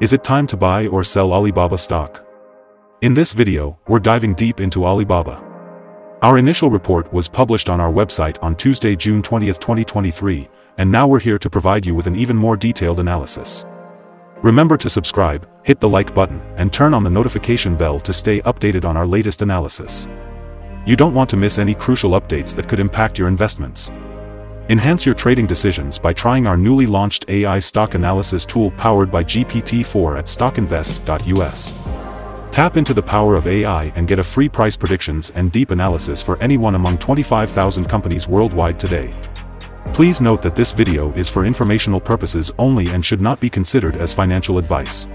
Is it time to buy or sell Alibaba stock? In this video, we're diving deep into Alibaba. Our initial report was published on our website on Tuesday, June 20, 2023, and now we're here to provide you with an even more detailed analysis. Remember to subscribe, hit the like button, and turn on the notification bell to stay updated on our latest analysis. You don't want to miss any crucial updates that could impact your investments. Enhance your trading decisions by trying our newly launched AI stock analysis tool powered by GPT-4 at stockinvest.us. Tap into the power of AI and get a free price predictions and deep analysis for anyone among 25,000 companies worldwide today. Please note that this video is for informational purposes only and should not be considered as financial advice.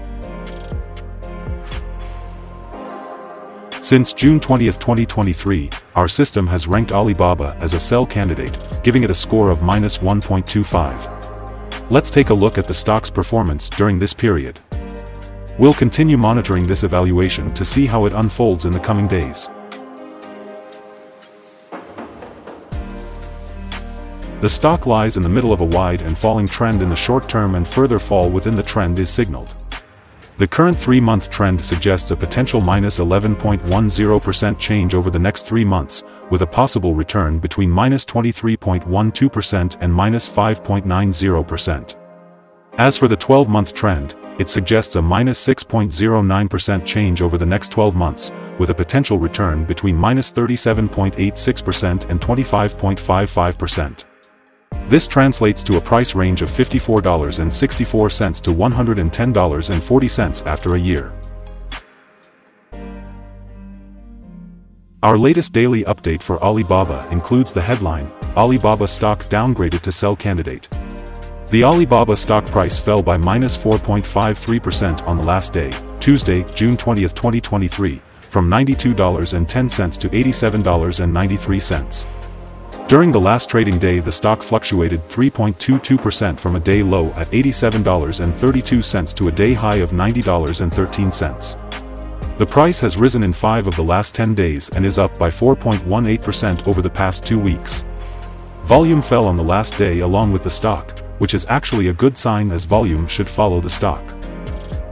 Since June 20, 2023, our system has ranked Alibaba as a sell candidate, giving it a score of minus 1.25. Let's take a look at the stock's performance during this period. We'll continue monitoring this evaluation to see how it unfolds in the coming days. The stock lies in the middle of a wide and falling trend in the short term and further fall within the trend is signaled. The current three-month trend suggests a potential minus 11.10% change over the next three months, with a possible return between minus 23.12% and minus 5.90%. As for the 12-month trend, it suggests a minus 6.09% change over the next 12 months, with a potential return between minus 37.86% and 25.55%. This translates to a price range of $54.64 to $110.40 after a year. Our latest daily update for Alibaba includes the headline, Alibaba stock downgraded to sell candidate. The Alibaba stock price fell by minus 4.53% on the last day, Tuesday, June 20, 2023, from $92.10 to $87.93. During the last trading day the stock fluctuated 3.22% from a day low at $87.32 to a day high of $90.13. The price has risen in 5 of the last 10 days and is up by 4.18% over the past two weeks. Volume fell on the last day along with the stock, which is actually a good sign as volume should follow the stock.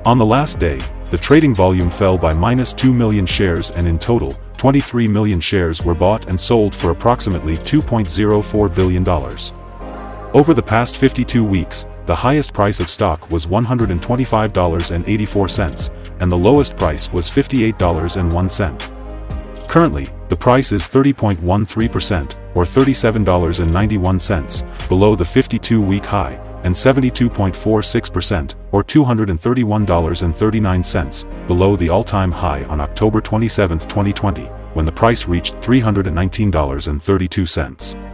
On the last day, the trading volume fell by minus 2 million shares and in total, 23 million shares were bought and sold for approximately $2.04 billion. Over the past 52 weeks, the highest price of stock was $125.84, and the lowest price was $58.01. Currently, the price is 30.13%, or $37.91, below the 52-week high, and 72.46%, or $231.39, below the all-time high on October 27, 2020, when the price reached $319.32.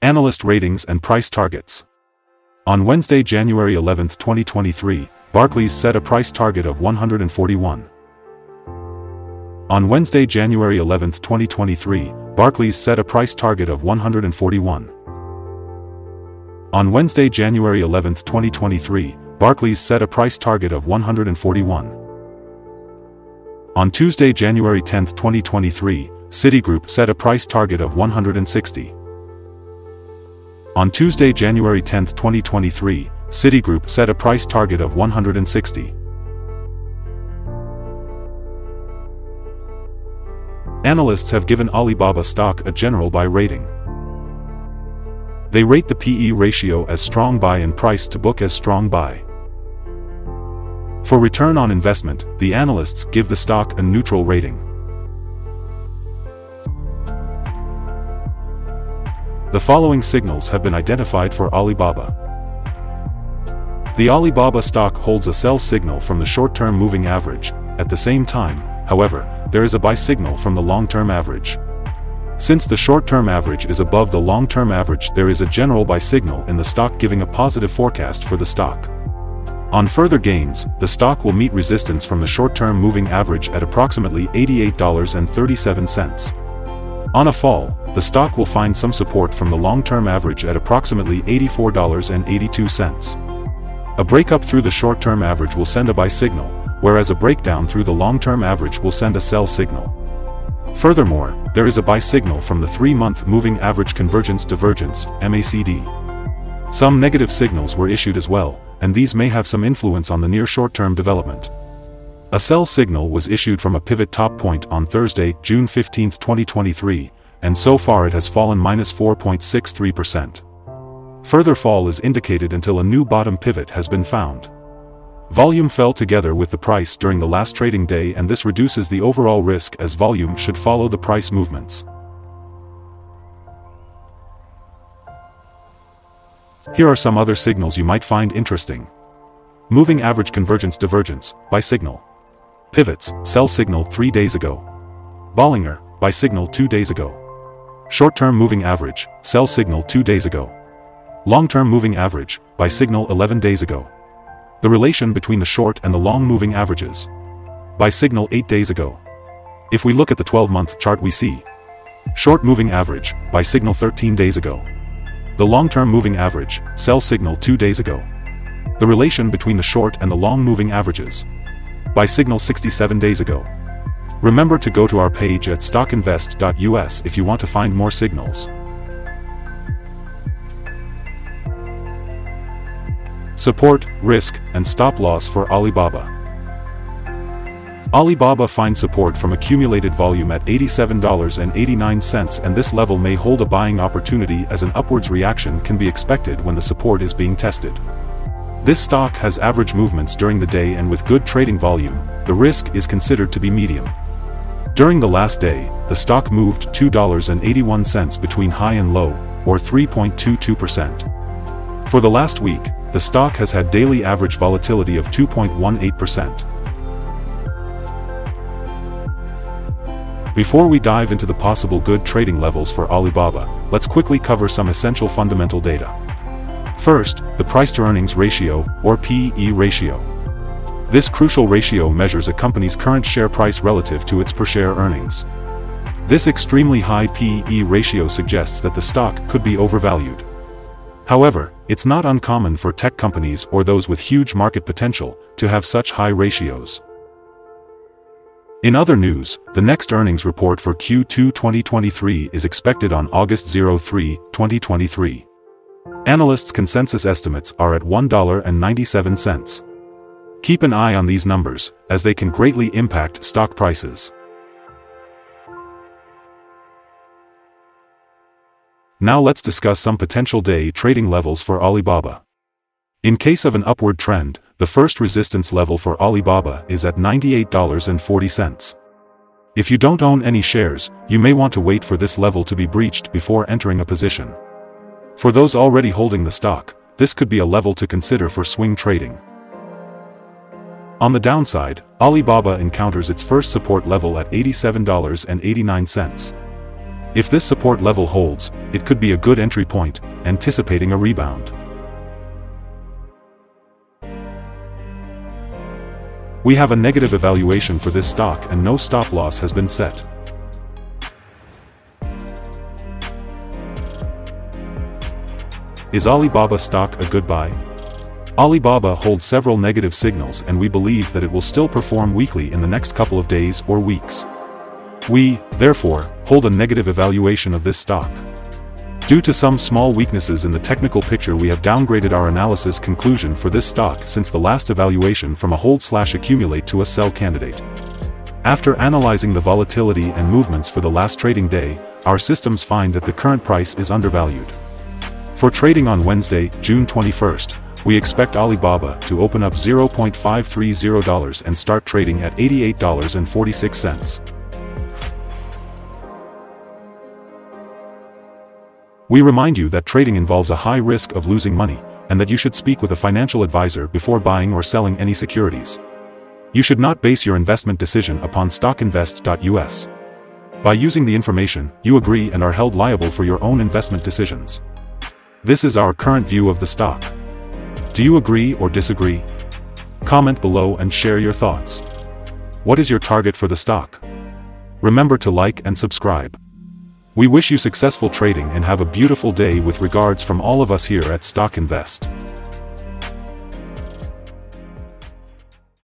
Analyst ratings and price targets. On Wednesday, January 11, 2023, Barclays set a price target of 141. On Wednesday, January 11, 2023, Barclays set a price target of 141. On Wednesday, January 11, 2023, Barclays set a price target of 141. On Tuesday, January 10, 2023, Citigroup set a price target of 160. On Tuesday, January 10, 2023, Citigroup set a price target of 160. Analysts have given Alibaba stock a general buy rating. They rate the PE ratio as strong buy and price to book as strong buy. For return on investment, the analysts give the stock a neutral rating. The following signals have been identified for Alibaba. The Alibaba stock holds a sell signal from the short-term moving average, at the same time, however, there is a buy signal from the long-term average. Since the short-term average is above the long-term average there is a general buy signal in the stock giving a positive forecast for the stock. On further gains, the stock will meet resistance from the short-term moving average at approximately $88.37. On a fall, the stock will find some support from the long-term average at approximately $84.82. A breakup through the short-term average will send a buy signal, whereas a breakdown through the long-term average will send a sell signal. Furthermore, there is a buy signal from the 3-month Moving Average Convergence Divergence MACD. Some negative signals were issued as well, and these may have some influence on the near short-term development. A sell signal was issued from a pivot top point on Thursday, June 15, 2023, and so far it has fallen minus 4.63%. Further fall is indicated until a new bottom pivot has been found. Volume fell together with the price during the last trading day and this reduces the overall risk as volume should follow the price movements. Here are some other signals you might find interesting. Moving average convergence divergence, buy signal. Pivots, sell signal 3 days ago. Bollinger, buy signal 2 days ago. Short-term moving average, sell signal 2 days ago. Long-term moving average, buy signal 11 days ago. The relation between the short and the long moving averages. Buy signal 8 days ago. If we look at the 12-month chart we see. Short moving average, buy signal 13 days ago. The long-term moving average, sell signal 2 days ago. The relation between the short and the long moving averages buy signal 67 days ago. Remember to go to our page at stockinvest.us if you want to find more signals. Support, risk, and stop loss for Alibaba. Alibaba finds support from accumulated volume at $87.89 and this level may hold a buying opportunity as an upwards reaction can be expected when the support is being tested. This stock has average movements during the day and with good trading volume, the risk is considered to be medium. During the last day, the stock moved $2.81 between high and low, or 3.22%. For the last week, the stock has had daily average volatility of 2.18%. Before we dive into the possible good trading levels for Alibaba, let's quickly cover some essential fundamental data. First, the price-to-earnings ratio, or PE ratio. This crucial ratio measures a company's current share price relative to its per-share earnings. This extremely high PE ratio suggests that the stock could be overvalued. However, it's not uncommon for tech companies or those with huge market potential to have such high ratios. In other news, the next earnings report for Q2 2023 is expected on August 03, 2023. Analysts' consensus estimates are at $1.97. Keep an eye on these numbers, as they can greatly impact stock prices. Now let's discuss some potential day trading levels for Alibaba. In case of an upward trend, the first resistance level for Alibaba is at $98.40. If you don't own any shares, you may want to wait for this level to be breached before entering a position. For those already holding the stock, this could be a level to consider for swing trading. On the downside, Alibaba encounters its first support level at $87.89. If this support level holds, it could be a good entry point, anticipating a rebound. We have a negative evaluation for this stock and no stop loss has been set. Is Alibaba stock a good buy? Alibaba holds several negative signals and we believe that it will still perform weakly in the next couple of days or weeks. We, therefore, hold a negative evaluation of this stock. Due to some small weaknesses in the technical picture we have downgraded our analysis conclusion for this stock since the last evaluation from a hold slash accumulate to a sell candidate. After analyzing the volatility and movements for the last trading day, our systems find that the current price is undervalued. For trading on Wednesday, June 21st, we expect Alibaba to open up $0.530 and start trading at $88.46. We remind you that trading involves a high risk of losing money, and that you should speak with a financial advisor before buying or selling any securities. You should not base your investment decision upon stockinvest.us. By using the information, you agree and are held liable for your own investment decisions. This is our current view of the stock. Do you agree or disagree? Comment below and share your thoughts. What is your target for the stock? Remember to like and subscribe. We wish you successful trading and have a beautiful day with regards from all of us here at Stock Invest.